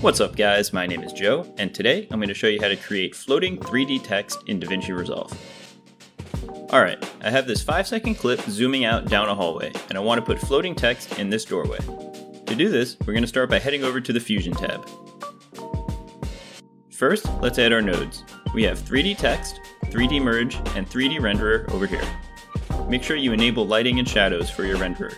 What's up guys, my name is Joe, and today I'm going to show you how to create floating 3D text in DaVinci Resolve. Alright, I have this 5 second clip zooming out down a hallway, and I want to put floating text in this doorway. To do this, we're going to start by heading over to the Fusion tab. First, let's add our nodes. We have 3D text, 3D merge, and 3D renderer over here. Make sure you enable lighting and shadows for your renderer.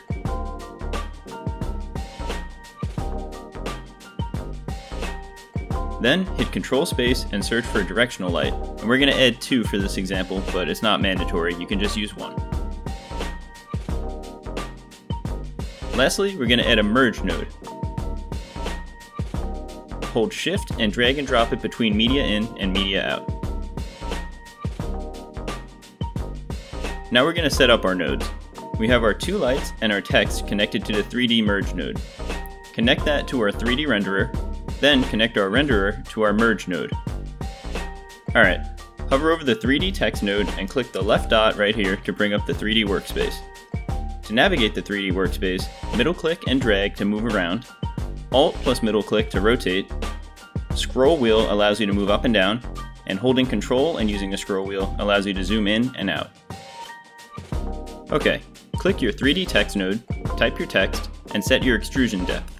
Then hit control space and search for a directional light. And we're going to add two for this example, but it's not mandatory, you can just use one. Lastly, we're going to add a merge node. Hold shift and drag and drop it between media in and media out. Now we're going to set up our nodes. We have our two lights and our text connected to the 3D merge node. Connect that to our 3D renderer then connect our renderer to our merge node. Alright, hover over the 3D text node and click the left dot right here to bring up the 3D workspace. To navigate the 3D workspace, middle click and drag to move around, Alt plus middle click to rotate, scroll wheel allows you to move up and down, and holding control and using the scroll wheel allows you to zoom in and out. Okay, click your 3D text node, type your text, and set your extrusion depth.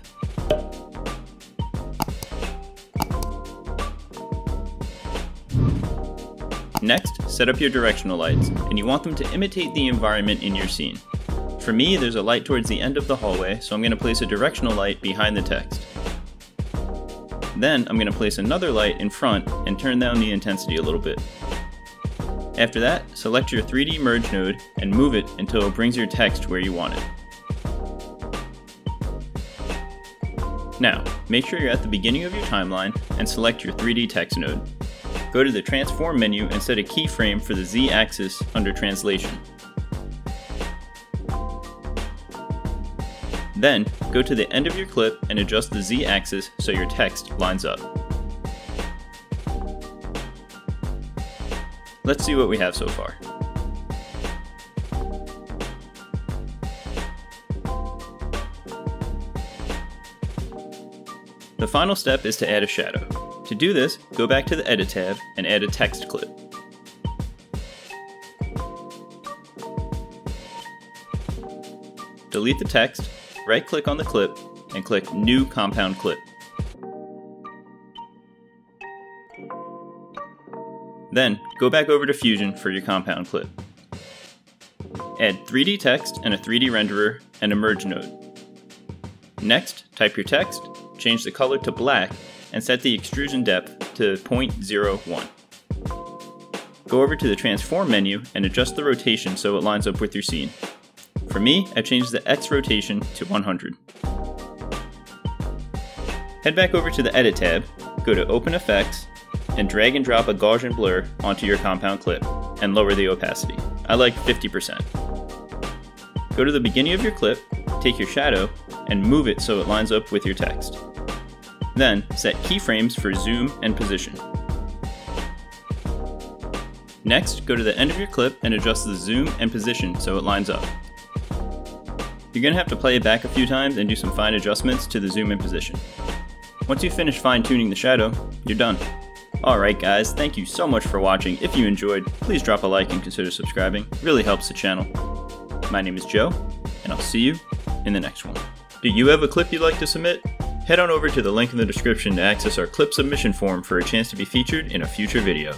Next, set up your directional lights, and you want them to imitate the environment in your scene. For me, there's a light towards the end of the hallway, so I'm going to place a directional light behind the text. Then I'm going to place another light in front and turn down the intensity a little bit. After that, select your 3D merge node and move it until it brings your text where you want it. Now, make sure you're at the beginning of your timeline and select your 3D text node go to the Transform menu and set a keyframe for the Z-axis under Translation. Then, go to the end of your clip and adjust the Z-axis so your text lines up. Let's see what we have so far. The final step is to add a shadow. To do this, go back to the Edit tab and add a text clip. Delete the text, right click on the clip, and click New Compound Clip. Then, go back over to Fusion for your compound clip. Add 3D text and a 3D renderer and a merge node. Next, type your text, change the color to black, and set the extrusion depth to 0.01. Go over to the transform menu and adjust the rotation so it lines up with your scene. For me, I changed the X rotation to 100. Head back over to the Edit tab, go to OpenFX, and drag and drop a Gaussian blur onto your compound clip, and lower the opacity. I like 50%. Go to the beginning of your clip, take your shadow, and move it so it lines up with your text. Then, set keyframes for zoom and position. Next, go to the end of your clip and adjust the zoom and position so it lines up. You're going to have to play it back a few times and do some fine adjustments to the zoom and position. Once you finish fine tuning the shadow, you're done. Alright guys, thank you so much for watching. If you enjoyed, please drop a like and consider subscribing. It really helps the channel. My name is Joe, and I'll see you in the next one. Do you have a clip you'd like to submit? Head on over to the link in the description to access our clip submission form for a chance to be featured in a future video.